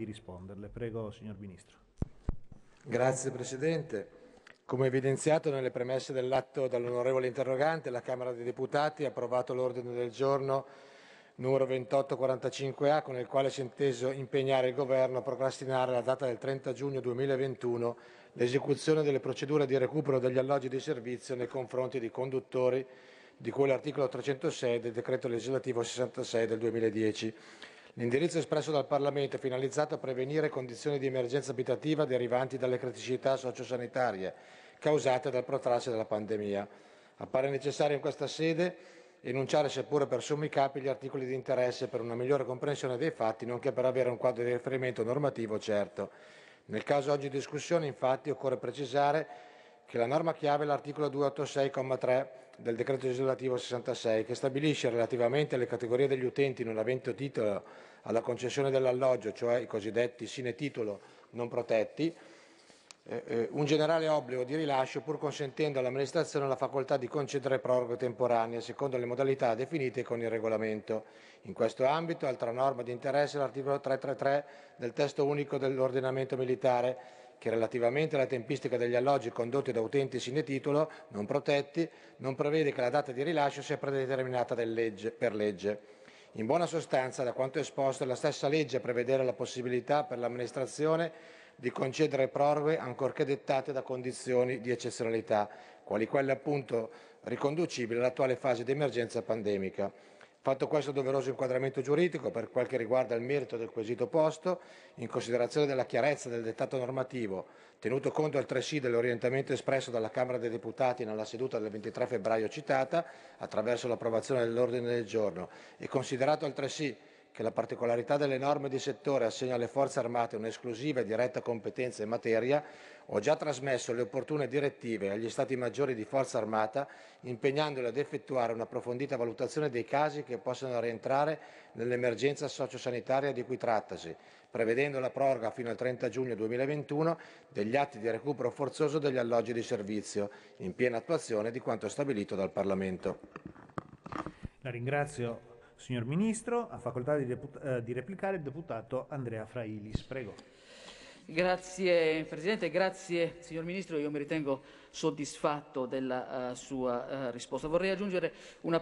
di risponderle. Prego, signor Ministro. Grazie Presidente. Come evidenziato nelle premesse dell'atto dall'onorevole interrogante, la Camera dei Deputati ha approvato l'ordine del giorno numero 2845A con il quale si è inteso impegnare il Governo a procrastinare la data del 30 giugno 2021 l'esecuzione delle procedure di recupero degli alloggi di servizio nei confronti di conduttori di cui l'articolo 306 del decreto legislativo 66 del 2010. L'indirizzo espresso dal Parlamento è finalizzato a prevenire condizioni di emergenza abitativa derivanti dalle criticità sociosanitarie causate dal protrarsi della pandemia. Appare necessario in questa sede enunciare, seppure per sommi capi, gli articoli di interesse per una migliore comprensione dei fatti, nonché per avere un quadro di riferimento normativo certo. Nel caso oggi in discussione, infatti, occorre precisare che la norma chiave è l'articolo 286,3 del decreto legislativo 66 che stabilisce relativamente alle categorie degli utenti non aventi titolo alla concessione dell'alloggio, cioè i cosiddetti sine titolo non protetti, eh, eh, un generale obbligo di rilascio pur consentendo all'amministrazione la facoltà di concedere proroghe temporanee secondo le modalità definite con il regolamento. In questo ambito, altra norma di interesse è l'articolo 333 del testo unico dell'ordinamento militare che relativamente alla tempistica degli alloggi condotti da utenti sine titolo non protetti non prevede che la data di rilascio sia predeterminata legge, per legge. In buona sostanza, da quanto esposto, è la stessa legge a prevedere la possibilità per l'amministrazione di concedere proroghe ancorché dettate da condizioni di eccezionalità, quali quelle appunto riconducibili all'attuale fase di emergenza pandemica. Fatto questo doveroso inquadramento giuridico per quel che riguarda il merito del quesito posto, in considerazione della chiarezza del dettato normativo, tenuto conto altresì dell'orientamento espresso dalla Camera dei Deputati nella seduta del 23 febbraio citata, attraverso l'approvazione dell'ordine del giorno, e considerato altresì che la particolarità delle norme di settore assegna alle forze armate un'esclusiva e diretta competenza in materia, ho già trasmesso le opportune direttive agli Stati maggiori di forza armata, impegnandoli ad effettuare un'approfondita valutazione dei casi che possono rientrare nell'emergenza sociosanitaria di cui trattasi, prevedendo la proroga fino al 30 giugno 2021 degli atti di recupero forzoso degli alloggi di servizio, in piena attuazione di quanto stabilito dal Parlamento. La ringrazio Signor Ministro, ha facoltà di, eh, di replicare il deputato Andrea Frailis. Prego. Grazie Presidente, grazie signor Ministro, io mi ritengo soddisfatto della uh, sua uh, risposta. Vorrei aggiungere una